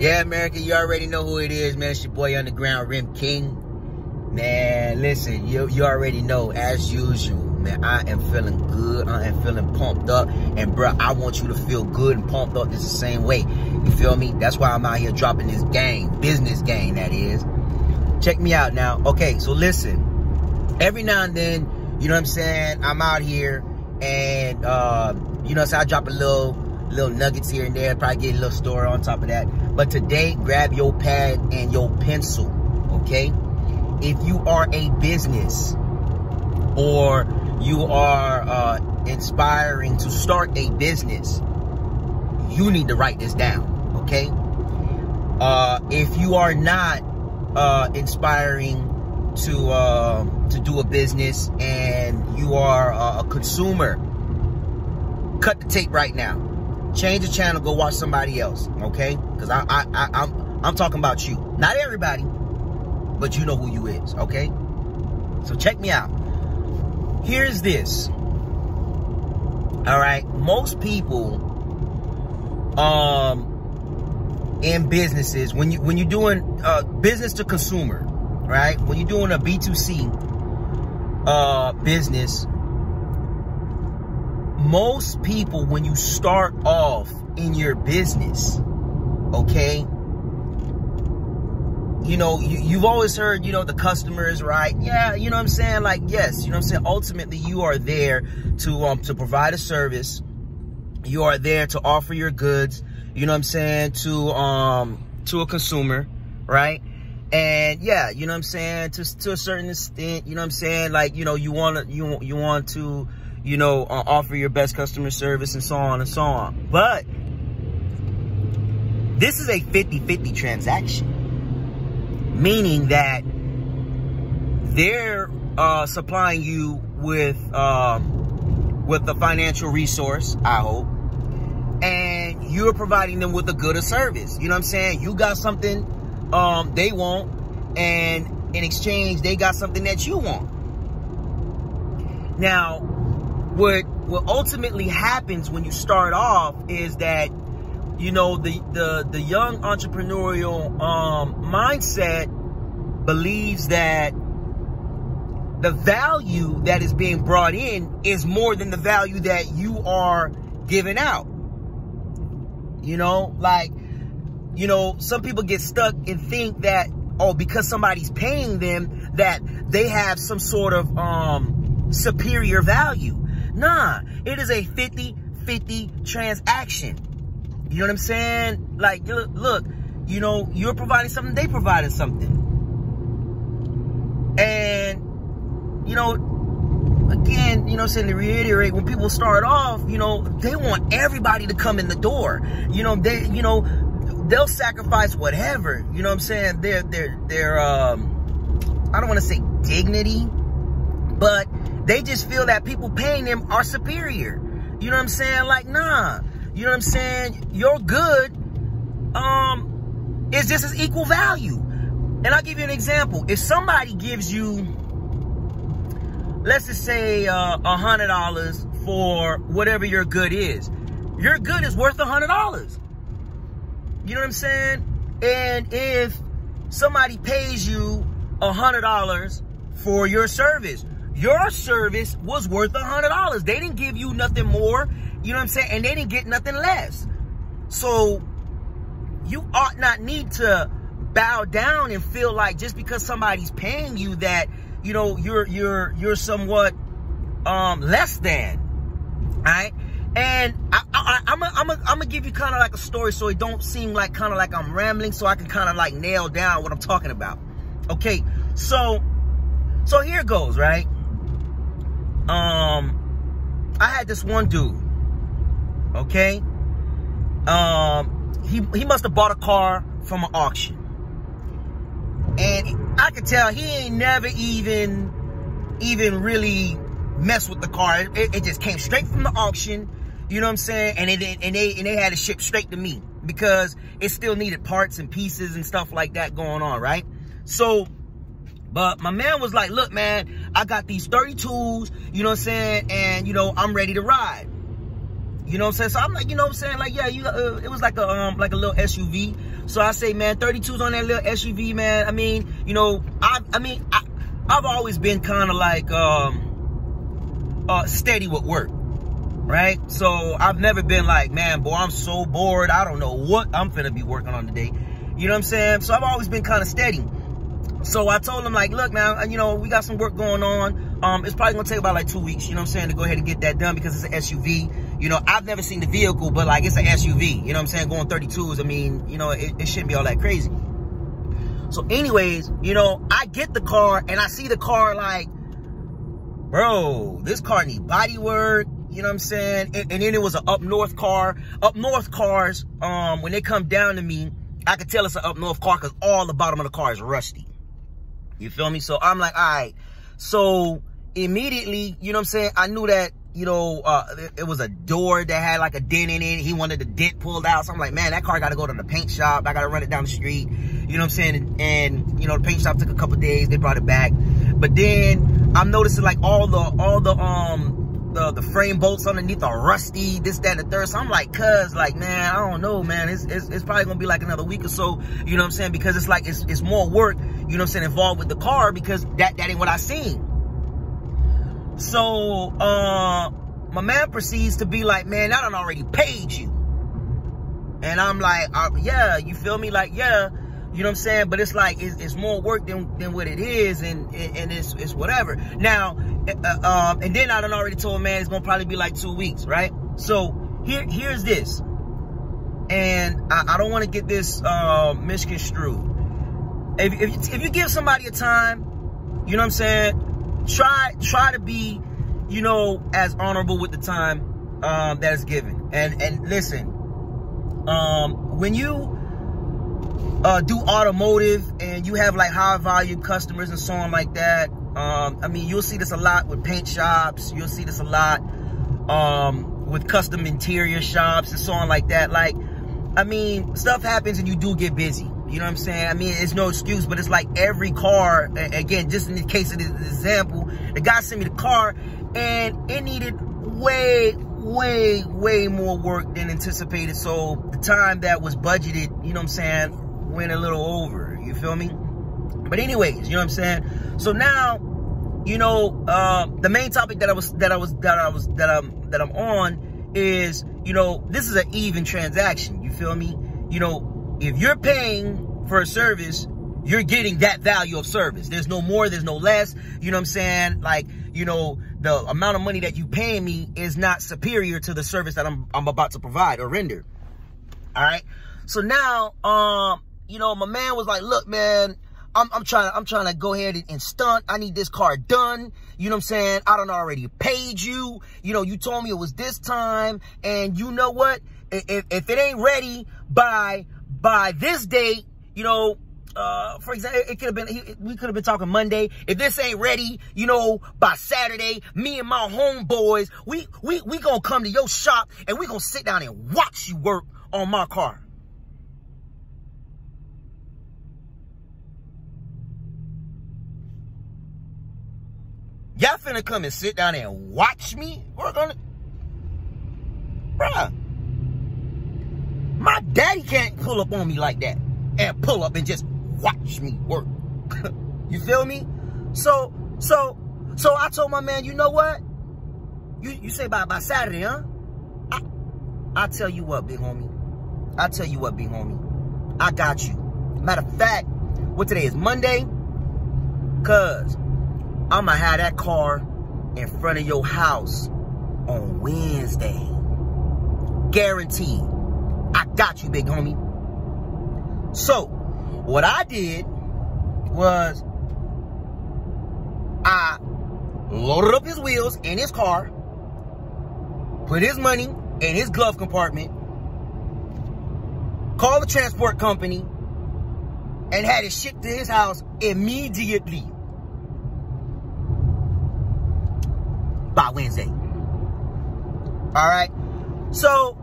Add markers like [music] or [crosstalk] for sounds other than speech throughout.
Yeah, America, you already know who it is, man. It's your boy Underground Rim King. Man, listen, you, you already know, as usual, man, I am feeling good. I am feeling pumped up. And, bro, I want you to feel good and pumped up just the same way. You feel me? That's why I'm out here dropping this game, business game, that is. Check me out now. Okay, so listen. Every now and then, you know what I'm saying? I'm out here and, uh, you know, so I drop a little little nuggets here and there. Probably get a little story on top of that. But today, grab your pad and your pencil, okay? If you are a business or you are uh, inspiring to start a business, you need to write this down, okay? Uh, if you are not uh, inspiring to uh, to do a business and you are a consumer, cut the tape right now change the channel, go watch somebody else, okay? Because I, I, I, I'm, I'm talking about you. Not everybody, but you know who you is, okay? So check me out. Here's this. All right, most people, um, in businesses, when you when you're doing uh, business to consumer, right? When you're doing a B2C uh, business, most people, when you start off in your business, okay, you know, you, have always heard, you know, the customers, right? Yeah, you know what I'm saying? Like, yes, you know what I'm saying? Ultimately, you are there to, um, to provide a service. You are there to offer your goods, you know what I'm saying, to, um, to a consumer, right? And yeah, you know what I'm saying? To, to a certain extent, you know what I'm saying? Like, you know, you want to, you, you want to, you know, uh, offer your best customer service and so on and so on. But this is a 50-50 transaction, meaning that they're uh, supplying you with um, with the financial resource, I hope, and you're providing them with a good of service. You know what I'm saying? You got something um, they want, and in exchange, they got something that you want. Now, what what ultimately happens when you start off is that you know the the the young entrepreneurial um, mindset believes that the value that is being brought in is more than the value that you are giving out. You know, like you know, some people get stuck and think that oh, because somebody's paying them that they have some sort of um superior value. Nah, it is a 50-50 transaction. You know what I'm saying? Like, look, look, you know, you're providing something, they provided something. And, you know, again, you know, saying to reiterate, when people start off, you know, they want everybody to come in the door. You know, they, you know, they'll sacrifice whatever. You know what I'm saying? Their, their, their, um, I don't want to say dignity, but they just feel that people paying them are superior. You know what I'm saying? Like, nah. You know what I'm saying? Your good um, is just as equal value. And I'll give you an example. If somebody gives you, let's just say uh, a uh, $100 for whatever your good is, your good is worth a $100. You know what I'm saying? And if somebody pays you a $100 for your service, your service was worth a hundred dollars. They didn't give you nothing more, you know what I'm saying? And they didn't get nothing less. So you ought not need to bow down and feel like just because somebody's paying you that, you know, you're you're you're somewhat um less than. Right? And I, I, I'm gonna I'm I'm give you kind of like a story so it don't seem like kind of like I'm rambling so I can kind of like nail down what I'm talking about. Okay, so so here goes, right? Um, I had this one dude, okay? Um, he, he must have bought a car from an auction. And I could tell he ain't never even, even really messed with the car. It, it just came straight from the auction. You know what I'm saying? And it and they and they had it shipped straight to me because it still needed parts and pieces and stuff like that going on, right? So but my man was like, look, man, I got these 32s, you know what I'm saying? And, you know, I'm ready to ride. You know what I'm saying? So I'm like, you know what I'm saying? Like, yeah, you. Uh, it was like a um like a little SUV. So I say, man, 32's on that little SUV, man. I mean, you know, I I mean, I, I've always been kind of like um uh steady with work right? So I've never been like, man, boy, I'm so bored. I don't know what I'm finna be working on today. You know what I'm saying? So I've always been kind of steady. So I told him like, look, man, you know, we got some work going on. Um, it's probably gonna take about like two weeks, you know what I'm saying, to go ahead and get that done because it's an SUV. You know, I've never seen the vehicle, but like it's an SUV. You know what I'm saying? Going 32s, I mean, you know, it, it shouldn't be all that crazy. So anyways, you know, I get the car and I see the car like, bro, this car need body work you know what I'm saying? And, and then it was an up north car. Up north cars, um, when they come down to me, I could tell it's an up north car because all the bottom of the car is rusty. You feel me? So I'm like, all right. So immediately, you know what I'm saying? I knew that, you know, uh, it, was a door that had like a dent in it. He wanted the dent pulled out. So I'm like, man, that car got to go to the paint shop. I got to run it down the street. You know what I'm saying? And, you know, the paint shop took a couple days. They brought it back. But then I'm noticing like all the, all the, um, the, the frame bolts underneath are rusty, this, that, and the third. So I'm like, cuz, like, man, I don't know, man. It's, it's, it's, probably gonna be like another week or so, you know what I'm saying? Because it's like, it's, it's more work, you know what I'm saying, involved with the car because that, that ain't what I seen. So, uh, my man proceeds to be like, man, I done already paid you. And I'm like, uh, yeah, you feel me? Like, yeah, you know what I'm saying? But it's like, it's, it's more work than, than what it is. And, and it's, it's whatever. Now, uh, um, and then I done already told man it's gonna probably be like two weeks, right? So here, here's this, and I, I don't want to get this uh, misconstrued. If, if, if you give somebody a time, you know what I'm saying? Try try to be, you know, as honorable with the time um, that is given. And and listen, um, when you uh, do automotive and you have like high volume customers and so on like that, um, I mean, you'll see this a lot with paint shops. You'll see this a lot um, with custom interior shops and so on like that. Like, I mean, stuff happens and you do get busy. You know what I'm saying? I mean, it's no excuse, but it's like every car, again, just in the case of this example, the guy sent me the car and it needed way, way, way more work than anticipated. So the time that was budgeted, you know what I'm saying, went a little over. You feel me? But anyways, you know what I'm saying? So now you know, uh, the main topic that I was that I was that I was that I'm that I'm on is, you know, this is an even transaction. You feel me? You know, if you're paying for a service, you're getting that value of service. There's no more, there's no less. You know what I'm saying? Like, you know, the amount of money that you pay me is not superior to the service that I'm I'm about to provide or render. All right. So now, um, you know, my man was like, look, man, I'm, I'm trying I'm trying to go ahead and, and, stunt. I need this car done. You know what I'm saying? I don't already paid you. You know, you told me it was this time. And you know what? If, if it ain't ready by by this date, you know, uh, for example, it could have been, we could have been talking Monday. If this ain't ready, you know, by Saturday, me and my homeboys, we, we, we gonna come to your shop and we gonna sit down and watch you work on my car. Y'all finna come and sit down and watch me work on it? Bruh. My daddy can't pull up on me like that and pull up and just watch me work. [laughs] you feel me? So, so, so I told my man, you know what? You you say by, by Saturday, huh? I, I tell you what, big homie. I tell you what, big homie. I got you. Matter of fact, what today is Monday? Cause I'ma have that car in front of your house on Wednesday. Guaranteed. I got you, big homie. So, what I did was I loaded up his wheels in his car, put his money in his glove compartment, called the transport company, and had it shipped to his house immediately. by Wednesday. All right. So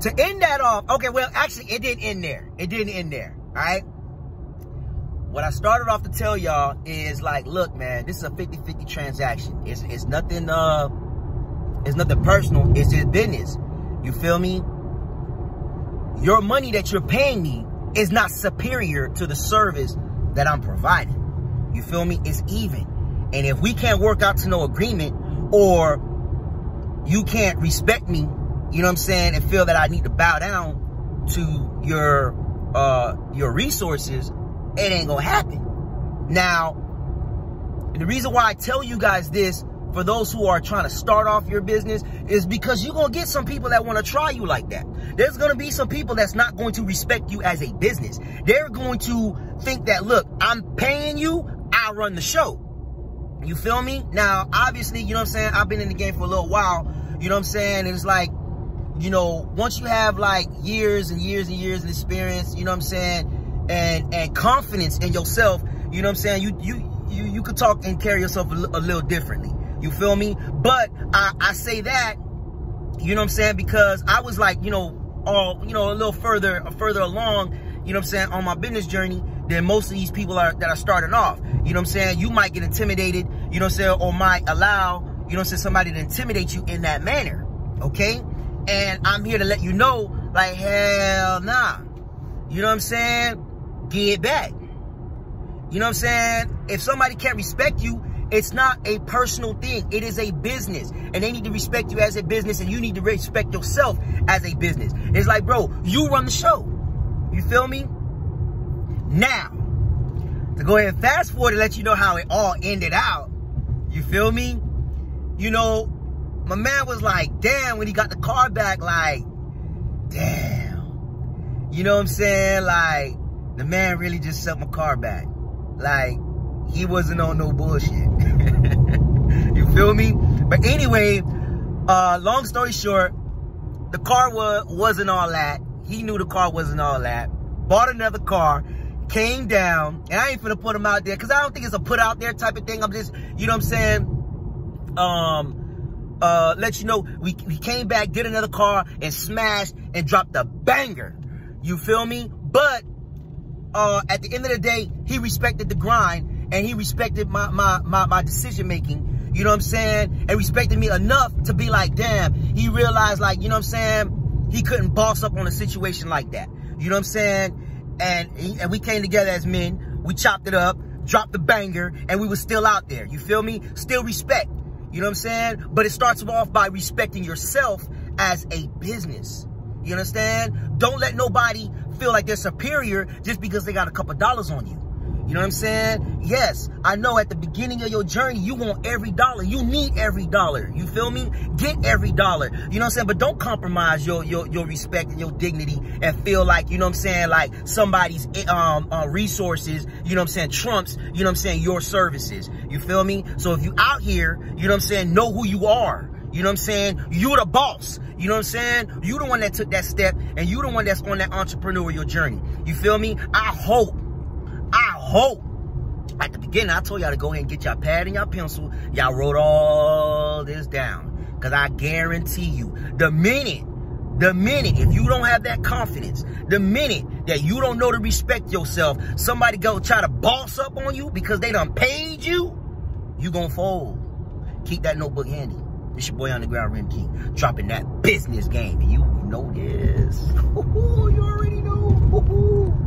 to end that off, okay, well, actually, it didn't end there. It didn't end there. Right. What I started off to tell y'all is like, look, man, this is a 50-50 transaction. It's, it's nothing, uh, It's nothing personal. It's just business. You feel me? Your money that you're paying me is not superior to the service that I'm providing. You feel me? It's even. And if we can't work out to no agreement or you can't respect me, you know what I'm saying, and feel that I need to bow down to your uh your resources, it ain't gonna happen. Now, the reason why I tell you guys this for those who are trying to start off your business is because you're going to get some people that want to try you like that. There's going to be some people that's not going to respect you as a business. They're going to think that, look, I'm paying you, I run the show. You feel me? Now, obviously, you know what I'm saying? I've been in the game for a little while. You know what I'm saying? It's like, you know, once you have like years and years and years of experience, you know what I'm saying? And, and confidence in yourself, you know what I'm saying? You, you, you, you could talk and carry yourself a, a little differently. You feel me? But I, I say that, you know what I'm saying? Because I was like, you know, all, you know, a little further, further along, you know what I'm saying, on my business journey than most of these people are that are starting off. You know what I'm saying? You might get intimidated, you know what I'm saying, or might allow, you know what I'm saying, somebody to intimidate you in that manner. Okay? And I'm here to let you know, like, hell nah. You know what I'm saying? Get back. You know what I'm saying? If somebody can't respect you, it's not a personal thing. It is a business. And they need to respect you as a business and you need to respect yourself as a business. It's like, bro, you run the show. You feel me? Now, to go ahead and fast forward and let you know how it all ended out. You feel me? You know, my man was like, damn, when he got the car back, like, damn. You know what I'm saying? Like, the man really just sent my car back. Like, he wasn't on no bullshit. [laughs] you feel me? But anyway, uh, long story short, the car was, wasn't all that. He knew the car wasn't all that. Bought another car, came down, and I ain't finna put him out there because I don't think it's a put out there type of thing. I'm just, you know what I'm saying? Um, uh, let you know, we, we came back, did another car, and smashed and dropped a banger. You feel me? But uh, at the end of the day, he respected the grind and he respected my, my, my, my decision making. You know what I'm saying? And respected me enough to be like, damn, he realized like, you know what I'm saying? He couldn't boss up on a situation like that. You know what I'm saying? And, he, and we came together as men. We chopped it up, dropped the banger, and we were still out there. You feel me? Still respect. You know what I'm saying? But it starts off by respecting yourself as a business. You understand? Don't let nobody feel like they're superior just because they got a couple dollars on you. You know what I'm saying? Yes, I know at the beginning of your journey, you want every dollar. You need every dollar. You feel me? Get every dollar. You know what I'm saying? But don't compromise your your, your respect and your dignity and feel like, you know what I'm saying, like somebody's um uh, resources, you know what I'm saying, trumps, you know what I'm saying, your services. You feel me? So if you out here, you know what I'm saying, know who you are. You know what I'm saying? You're the boss. You know what I'm saying? You're the one that took that step and you're the one that's on that entrepreneurial journey. You feel me? I hope hope at the beginning, I told y'all to go ahead and get your pad and your pencil. Y'all wrote all this down. Because I guarantee you, the minute, the minute, if you don't have that confidence, the minute that you don't know to respect yourself, somebody go try to boss up on you because they done paid you, you gonna fold. Keep that notebook handy. It's your boy Underground Rim King, dropping that business game. And you know this. [laughs] you already know.